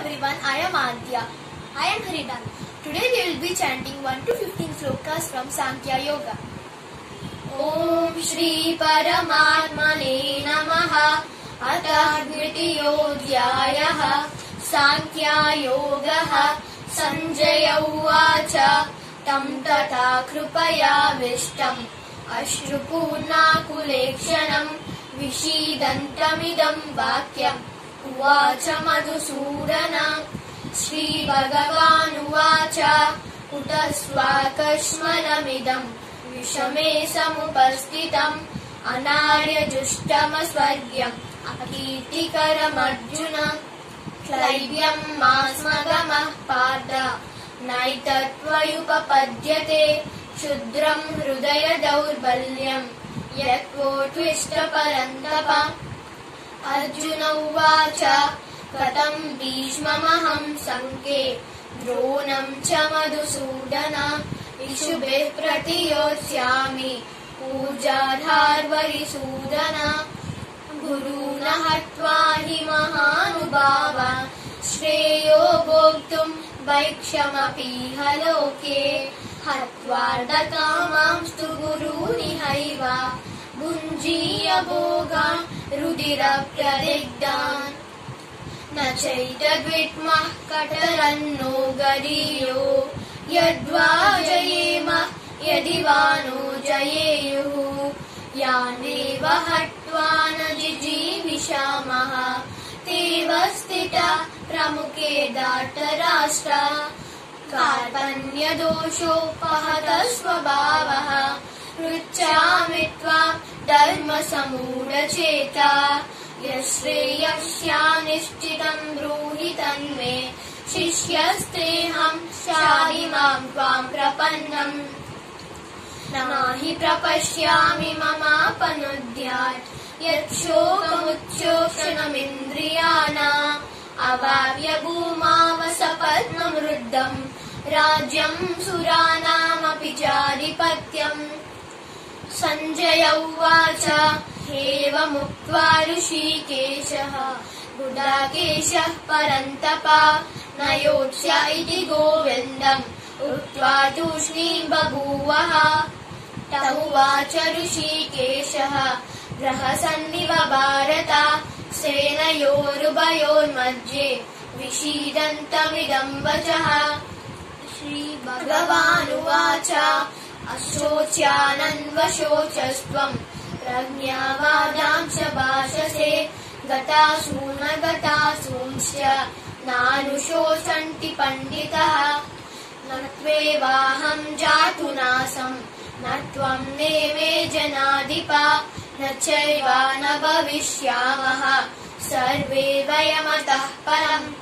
everyone, I am Aditya. I am Haridan. Today we will be chanting 1 to 15 slokas from Sankhya Yoga. Om Shri Paramatmane Namaha. Atah Dvitiyodhyayaha Sankhya Yogaha Sanjaya Uvacha. Tam Tata Krupaya Vishtam. Ashrupurna Kulekshanam Vishidantamidan Vakyam. उवाच मधुसूदन श्रीभगवानुवाच। कुतस्वाकश्मलमिदम् विषमे समुपस्थितम्। अनार्यजुष्टमस्वर्ग्यम्। अकीर्तिकरमर्जुन। क्लैब्यम् मास्मगमः पार्थ नैतत्त्वयुपपद्यते। क्षुद्रम् हृदय दौर्बल्यम् यत्त्वोत्विष्टपरन्तप अर्जुन उवाच कथम् भीष्ममहम् सङ्के? द्रोणम् च मधुसूदन इषुभिः प्रतियोत्स्यामि। पूजाधार्वरिसूदन गुरूण हत्वा हि महानुभाव। श्रेयो भोक्तुम् वैक्षमपीह लोके हत्वार्धकामांस्तु गुरूनिहैव। भुञ्जीय भोगान् रुदिरप्रदिग्धान् न चैतद्विद्मः कटरन्नो गरीयो यद्वा जयेम, यदि वा नो जयेयुः। यानेव हत्वा न जिजीविषामः तेव स्थिता प्रमुखे दातराष्ट्रा। कार्पण्यदोषोपहतः स्वभावः। पृच्छामि त्वाम् धर्मसमूढचेता। यश्रेयस्यानिश्चितम् ब्रूहि तन्मे। शिष्यस्तेऽहम् शाहि माम् त्वाम् प्रपन्नम्। न हि प्रपश्यामि ममापनुद्यात्। यच्छोकमुच्छोषणमिन्द्रियाणाम्। अवाप्य भूमावसपत्नमृद्धम् राज्यम् सुराणामपि सञ्जय उवाच। एवमुक्त्वा ऋषिकेशः। गुडाकेशः परन्तप। न योत्स्य इति गोविन्दम्। उक्त्वा तूष्णीम् बभूवः। तमुवाच ऋषिकेशः। ग्रहसन्निव भारत। सेनयोरुभयोर्मध्ये विषीदन्तमिदम् वचः। श्रीभगवानुवाच। अशोच्यानन्वशोचस्त्वम् प्रज्ञावादांश भाषसे गतासून गतासूंश्च नानुशोचन्ति पण्डितः। न त्वेवाहम् जातु नासम् न त्वम् नेमे जनाधिप न चैवा न भविष्यामः। सर्वे वयमतः परम्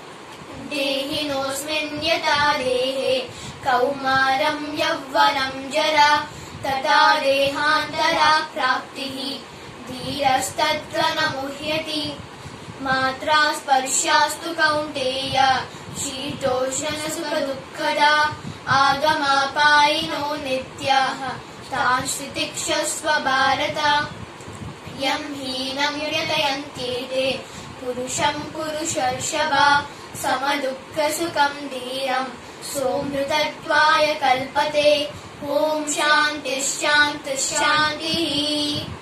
देहिनोऽस्मिन् यथा देहे कौमारम् यौवनम् जरा तथा देहान्तरा प्राप्तिः। धीरस्तत्र न मुह्यति मात्रा स्पर्शास्तु कौन्तेय। शीतोष्णसुखदुःखदा आगमापायिनो नित्याः। तान् स्थितिक्षस्व भारत यम् हीनम् व्यतयन्ते ते पुरुषम् पुरुषर्षभा समदुःखसुखम् धीरम् सोमृतत्वाय कल्पते। ॐ शान्तिश्शान्तिश्शान्तिः